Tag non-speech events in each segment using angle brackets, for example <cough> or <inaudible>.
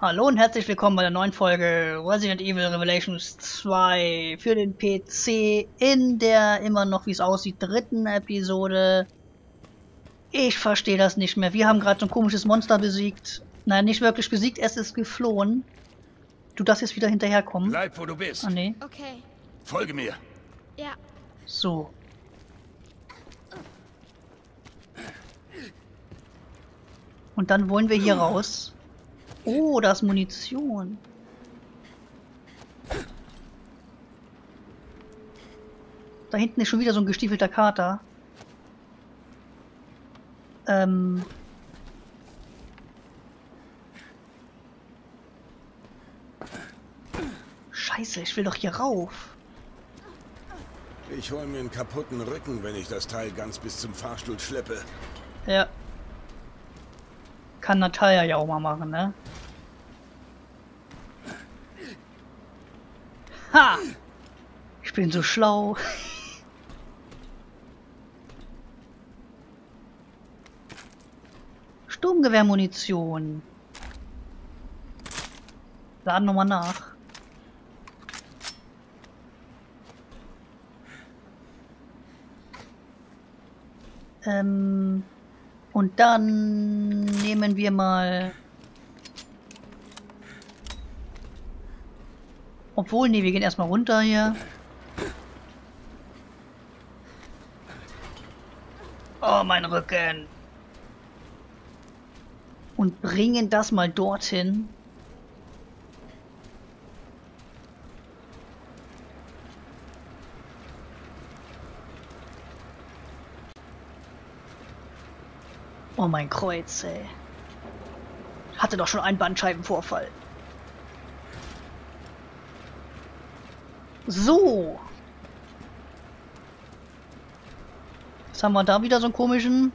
Hallo und herzlich willkommen bei der neuen Folge Resident Evil Revelations 2 für den PC in der immer noch, wie es aussieht, dritten Episode. Ich verstehe das nicht mehr. Wir haben gerade so ein komisches Monster besiegt. Nein, nicht wirklich besiegt, es ist geflohen. Du darfst jetzt wieder hinterherkommen. Bleib, wo du bist. Ah, nee. Okay. Folge mir. Ja. So. Und dann wollen wir hier raus. Oh, da ist Munition. Da hinten ist schon wieder so ein gestiefelter Kater. Ähm. Scheiße, ich will doch hier rauf. Ich hol mir einen kaputten Rücken, wenn ich das Teil ganz bis zum Fahrstuhl schleppe. Ja. Kann Natalia ja auch mal machen, ne? Ha! Ich bin so schlau. <laughs> Sturmgewehrmunition. Laden nochmal nach. Ähm, und dann nehmen wir mal... Obwohl, nee, wir gehen erstmal runter hier. Oh, mein Rücken. Und bringen das mal dorthin. Oh mein Kreuz, ey. Hatte doch schon einen Bandscheibenvorfall. So. Jetzt haben wir da wieder so einen komischen...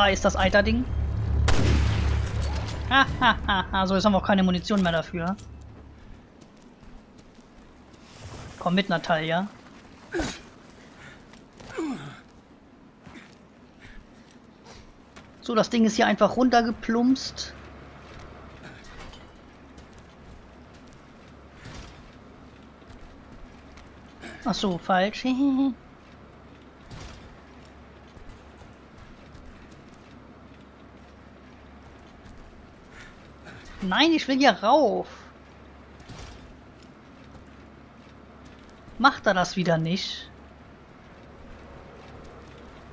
Da ist das Eiterding. Hahaha, so jetzt haben wir auch keine Munition mehr dafür. Komm mit, Natalia. So, das Ding ist hier einfach runtergeplumpst. Ach so, falsch. <laughs> Nein, ich will hier rauf. Macht er das wieder nicht?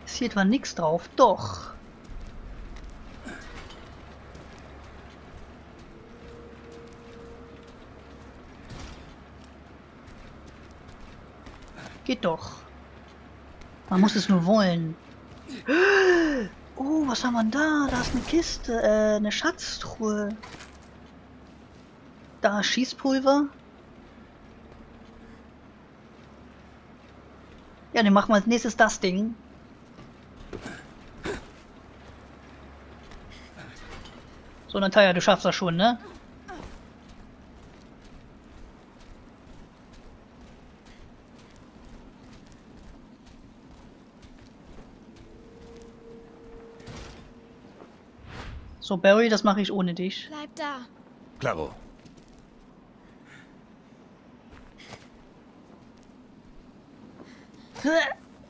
Ist hier etwa nichts drauf? Doch. Geht doch. Man muss es nur wollen. <gasps> Oh, was haben wir da? Da ist eine Kiste, äh, eine Schatztruhe. Da Schießpulver. Ja, dann machen wir als nächstes das Ding. So, Natalia, du schaffst das schon, ne? So, Barry, das mache ich ohne dich. Bleib da. Klaro.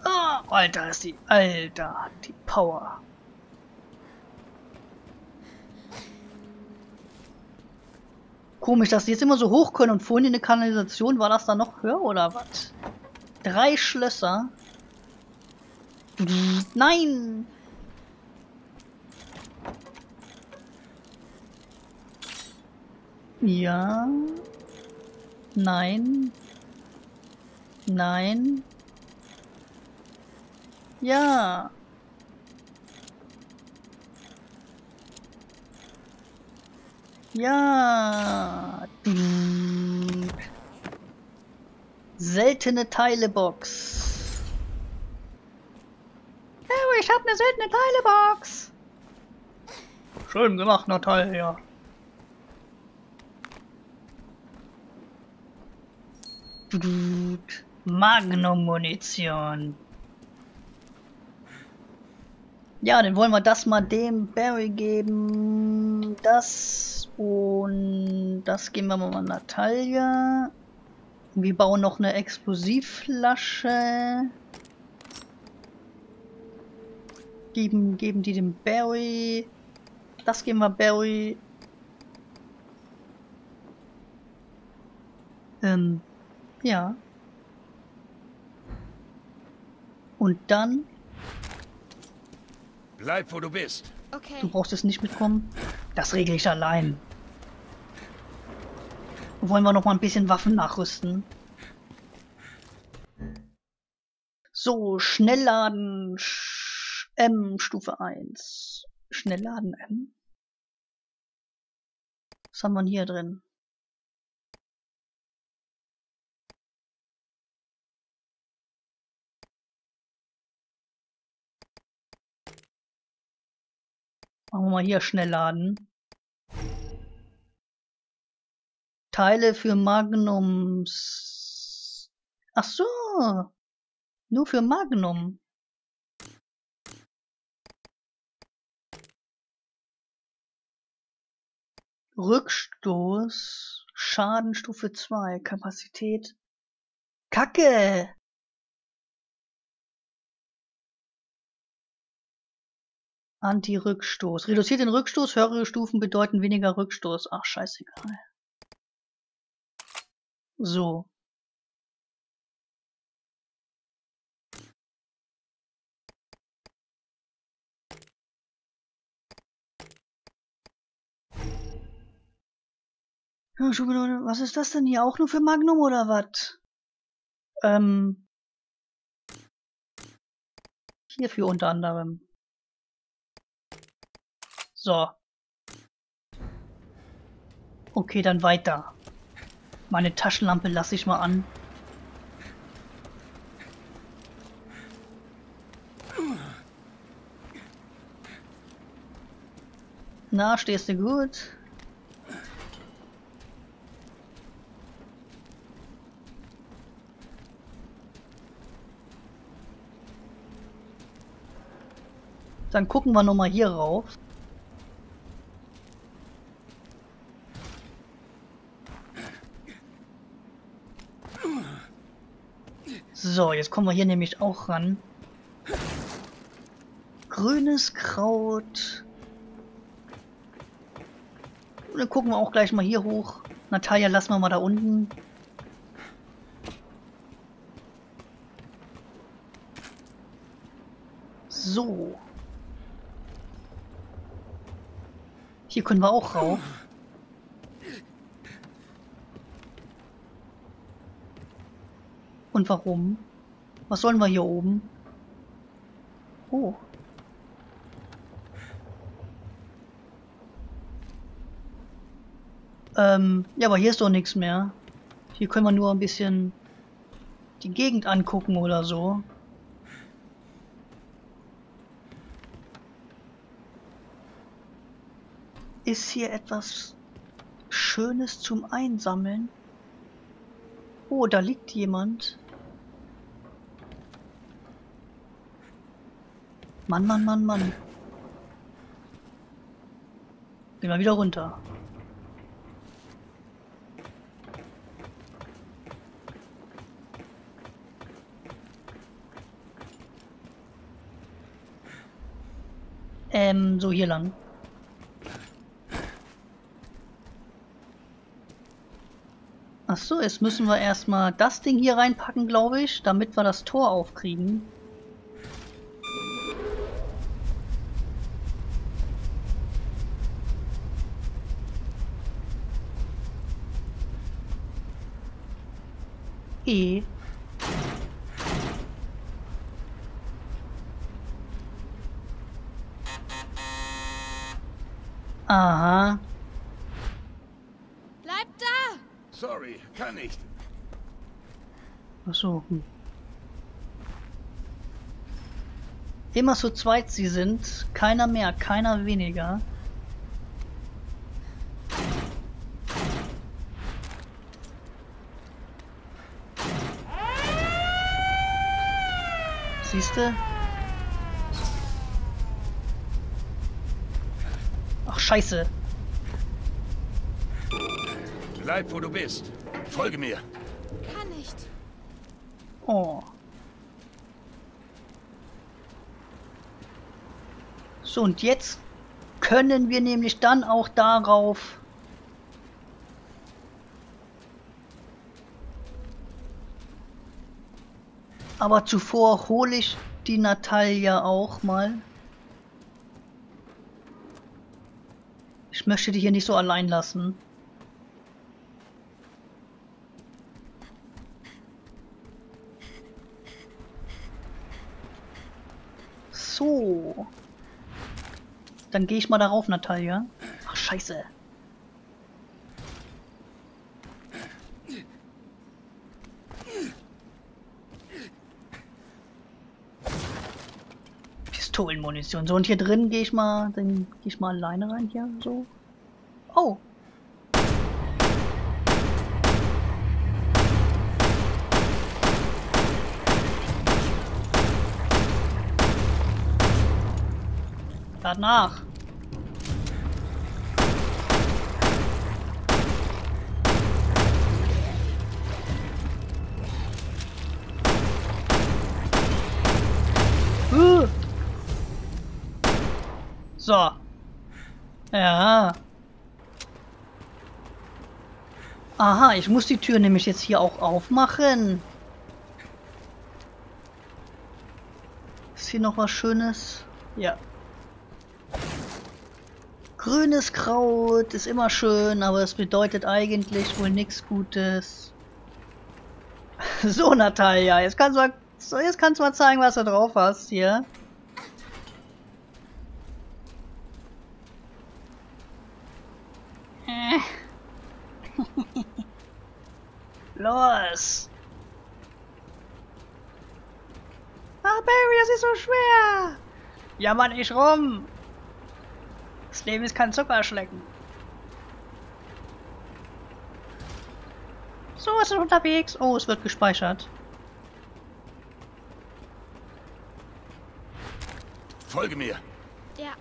Oh, Alter, ist die. Alter, die Power. Komisch, dass die jetzt immer so hoch können und vorhin in der Kanalisation war das dann noch höher oder was? Drei Schlösser. Nein! Ja. Nein. Nein. Ja. Ja. Seltene Teilebox. eine seltene Teilebox. Schön gemacht, Natalia. Magnum-Munition. Ja, dann wollen wir das mal dem Barry geben. Das und das geben wir mal Natalia. Wir bauen noch eine Explosivflasche. Geben, geben die dem Barry. Das geben wir Barry. Ähm, ja. Und dann Bleib, wo du bist. Okay. Du brauchst es nicht mitkommen. Das regle ich allein. Wollen wir noch mal ein bisschen Waffen nachrüsten? So, Schnellladen M Stufe 1. Schnellladen M. Was haben wir hier drin? Machen wir mal hier schnell laden. Teile für Magnums. Ach so. Nur für Magnum. Rückstoß. Schadenstufe 2. Kapazität. Kacke! Anti-Rückstoß. Reduziert den Rückstoß, höhere Stufen bedeuten weniger Rückstoß. Ach, scheißegal. So. Was ist das denn hier? Auch nur für Magnum oder was? Ähm. Hierfür unter anderem. So. Okay, dann weiter. Meine Taschenlampe lasse ich mal an. Na, stehst du gut? Dann gucken wir nochmal hier rauf. So, jetzt kommen wir hier nämlich auch ran. Grünes Kraut. Und dann gucken wir auch gleich mal hier hoch. Natalia, lassen wir mal da unten. So. Hier können wir auch rauf. Und warum? Was sollen wir hier oben? Oh. Ähm, ja, aber hier ist doch nichts mehr. Hier können wir nur ein bisschen die Gegend angucken oder so. Ist hier etwas Schönes zum Einsammeln? Oh, da liegt jemand. Mann, Mann, Mann, Mann. Gehen wir wieder runter. Ähm, so hier lang. Ach so, jetzt müssen wir erstmal das Ding hier reinpacken, glaube ich, damit wir das Tor aufkriegen. E. Aha. Bleib da! Sorry, kann nicht. Ach so. Hm. Immer zu zweit sie sind, keiner mehr, keiner weniger. Siehste? Ach scheiße. Bleib, wo du bist. Folge mir. Kann nicht. Oh. So, und jetzt können wir nämlich dann auch darauf Aber zuvor hole ich die Natalia auch mal. Ich möchte die hier nicht so allein lassen. So. Dann gehe ich mal darauf, Natalia. Ach, scheiße. Pistolenmunition. So, und hier drin gehe ich mal, dann gehe ich mal alleine rein hier, so. Oh. Lad So. Ja. Aha, ich muss die Tür nämlich jetzt hier auch aufmachen. Ist hier noch was Schönes? Ja. Grünes Kraut ist immer schön, aber es bedeutet eigentlich wohl nichts Gutes. <laughs> So, Natalia, jetzt kannst du mal, jetzt kannst du mal zeigen, was du drauf hast hier. Los! Ah, Baby, das ist so schwer! Jammer nicht rum! Das Leben ist kein Zuckerschlecken. So, es ist unterwegs. Oh, es wird gespeichert. Folge mir. Ja.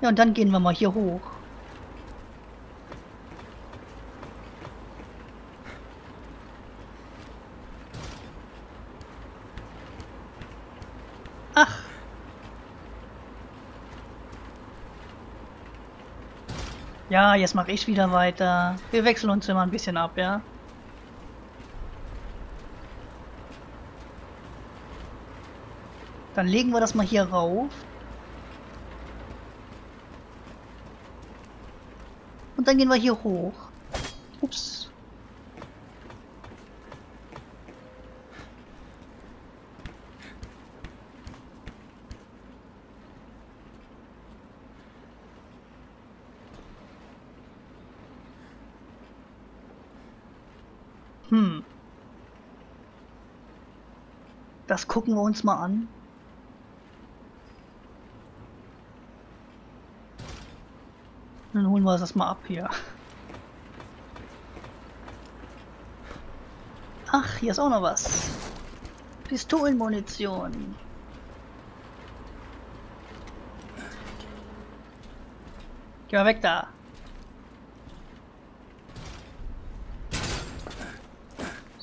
Ja, und dann gehen wir mal hier hoch. Ja, jetzt mache ich wieder weiter. Wir wechseln uns immer ein bisschen ab, ja? Dann legen wir das mal hier rauf. Und dann gehen wir hier hoch. Ups. Hm. Das gucken wir uns mal an. Dann holen wir das mal ab hier. Ach, hier ist auch noch was. Pistolenmunition. Geh mal weg da.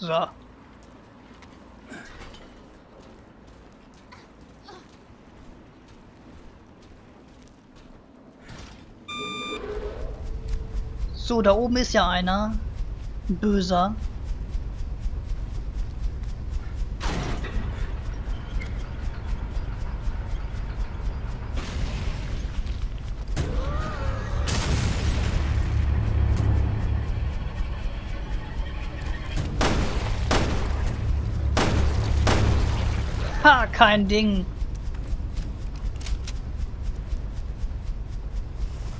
So. So, da oben ist ja einer. Ein Böser. Ha, kein Ding.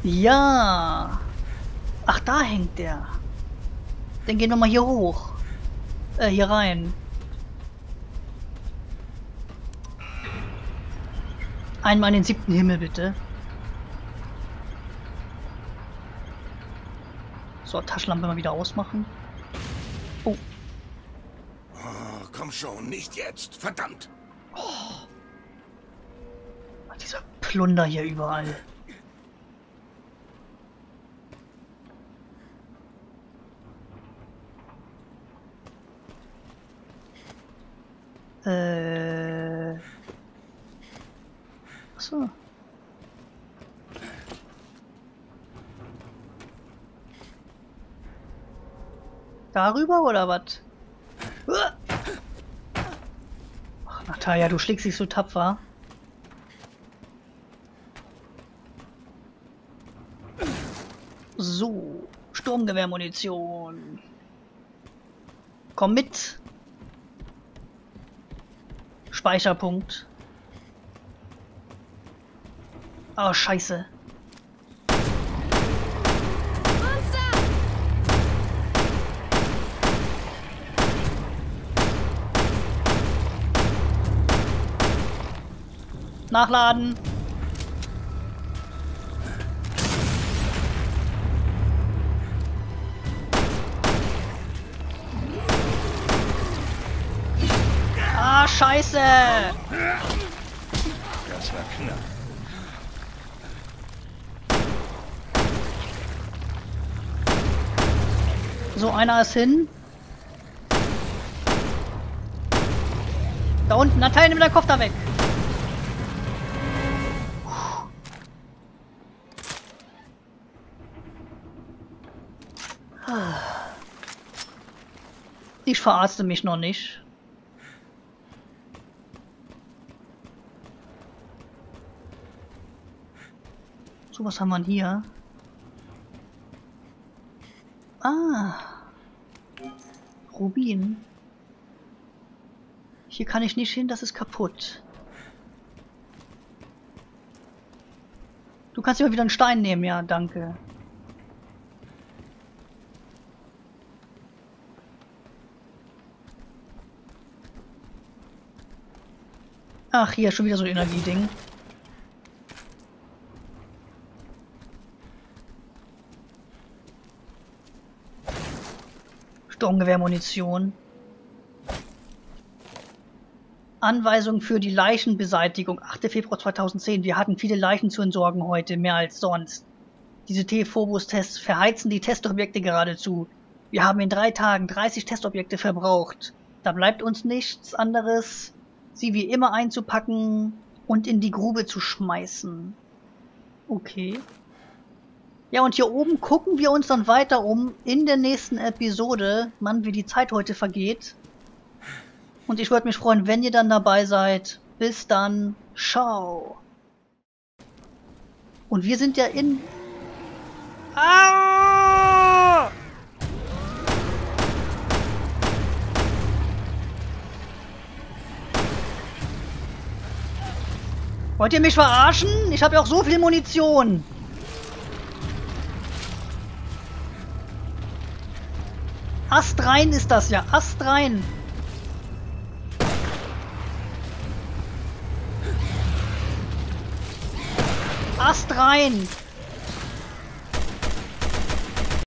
Ja. Ach, da hängt der. Dann gehen wir mal hier hoch. Äh, hier rein. Einmal in den siebten Himmel, bitte. So, Taschenlampe mal wieder ausmachen. Oh. oh komm schon, nicht jetzt. Verdammt. Oh. Dieser Plunder hier überall. Äh. Achso. Darüber oder was? Natalia, du schlägst dich so tapfer. So, Sturmgewehrmunition. Komm mit. Speicherpunkt. Oh, scheiße. Nachladen. Ah, scheiße. Das war knapp. So, einer ist hin. Da unten, Natalia, nimm deinen Kopf da weg. Ich verarzte mich noch nicht. So, was haben wir hier? Ah. Rubin. Hier kann ich nicht hin, das ist kaputt. Du kannst mal wieder einen Stein nehmen, ja, danke. Ach, hier schon wieder so ein Energieding. Sturmgewehrmunition. Anweisung für die Leichenbeseitigung. 8. Februar 2010. Wir hatten viele Leichen zu entsorgen heute, mehr als sonst. Diese T-Phobos-Tests verheizen die Testobjekte geradezu. Wir haben in drei Tagen 30 Testobjekte verbraucht. Da bleibt uns nichts anderes, sie wie immer einzupacken und in die Grube zu schmeißen. Okay. Ja, und hier oben gucken wir uns dann weiter um in der nächsten Episode. Mann, wie die Zeit heute vergeht. Und ich würde mich freuen, wenn ihr dann dabei seid. Bis dann. Ciao. Und wir sind ja in... Wollt ihr mich verarschen? Ich habe ja auch so viel Munition. Astrein ist das ja. Astrein. Astrein.